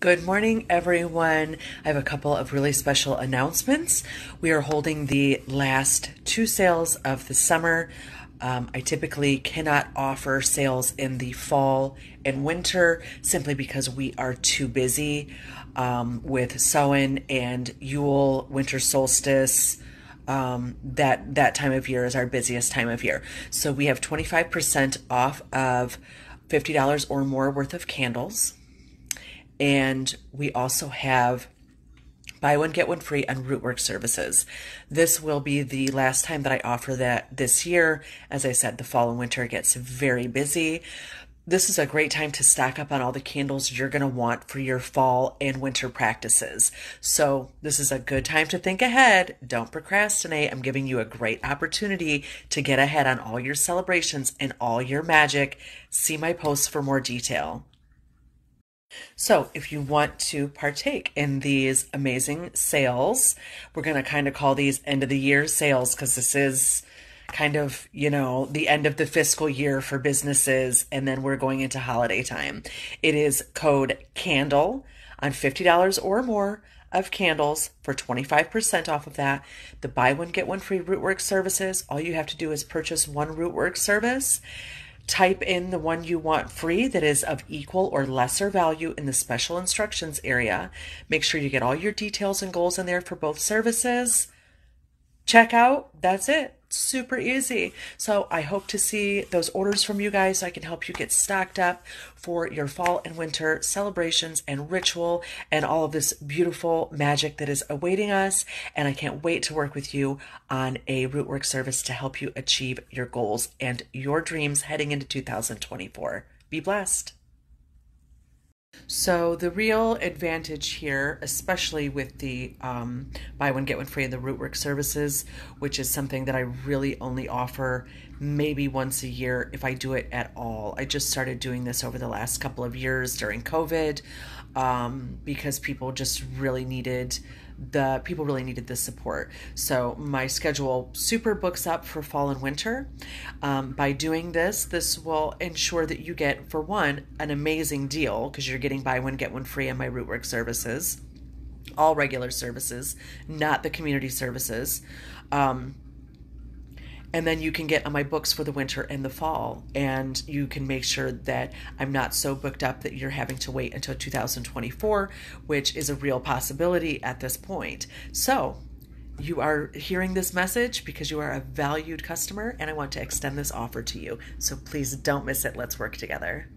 Good morning, everyone. I have a couple of really special announcements. We are holding the last two sales of the summer. Um, I typically cannot offer sales in the fall and winter simply because we are too busy um, with Samhain and Yule, winter solstice. Um, that that time of year is our busiest time of year. So we have 25% off of $50 or more worth of candles. And we also have buy one get one free on rootwork services. This will be the last time that i offer that this year. As i said the fall and winter gets very busy. This is a great time to stock up on all the candles you're going to want for your fall and winter practices. So this is a good time to think ahead. Don't procrastinate. I'm giving you a great opportunity to get ahead on all your celebrations and all your magic. See my posts for more detail so, if you want to partake in these amazing sales, we're going to kind of call these end of the year sales because this is kind of, you know, the end of the fiscal year for businesses, and then we're going into holiday time. It is code CANDLE on $50 or more of candles for 25% off of that. The buy one, get one free Rootwork services. All you have to do is purchase one Rootwork service Type in the one you want free that is of equal or lesser value in the special instructions area. Make sure you get all your details and goals in there for both services. Check out. That's it super easy. So I hope to see those orders from you guys. So I can help you get stocked up for your fall and winter celebrations and ritual and all of this beautiful magic that is awaiting us. And I can't wait to work with you on a rootwork service to help you achieve your goals and your dreams heading into 2024. Be blessed. So the real advantage here, especially with the um, buy one get one free in the Rootwork services, which is something that I really only offer maybe once a year if I do it at all. I just started doing this over the last couple of years during COVID um, because people just really needed the people really needed this support. So my schedule super books up for fall and winter. Um, by doing this, this will ensure that you get, for one, an amazing deal because you're getting buy one get one free on my Rootwork services, all regular services, not the community services. Um, and then you can get on my books for the winter and the fall. And you can make sure that i'm not so booked up that you're having to wait until 2024 which is a real possibility at this point. So you are hearing this message because you are a valued customer and i want to extend this offer to you. So please don't miss it. Let's work together